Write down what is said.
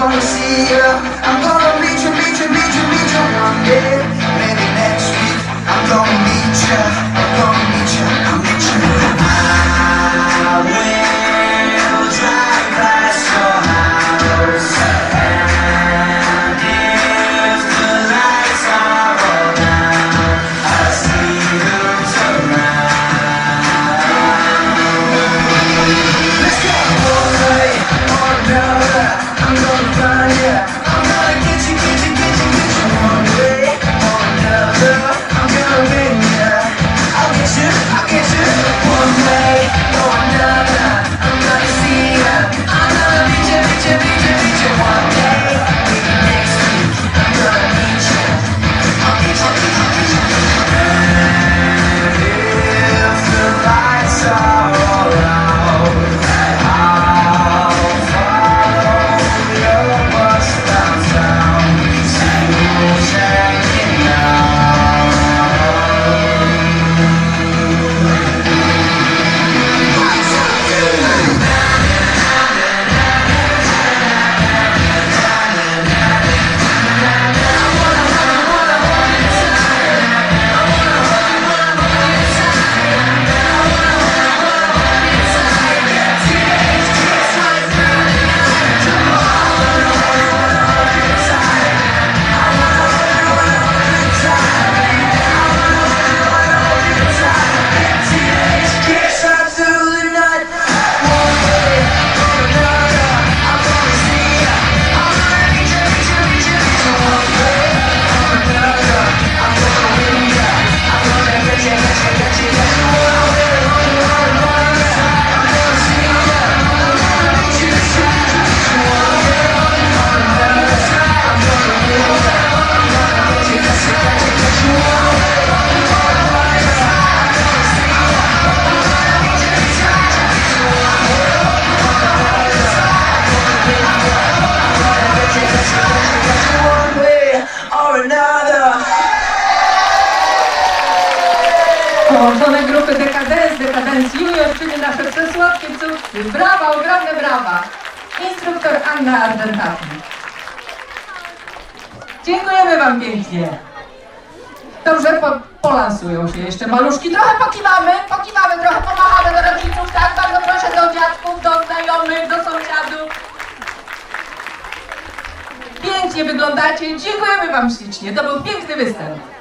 gonna see you. I'm gonna Brawa, ogromne brawa. Instruktor Anna Ardenhati. Dziękujemy Wam pięknie. Dobrze, po, polansują się jeszcze maluszki. Trochę pokiwamy, pokiwamy, trochę pomachamy do rodziców, tak? Bardzo proszę do dziadków, do znajomych, do sąsiadów. Pięknie wyglądacie. Dziękujemy Wam ślicznie. To był piękny występ.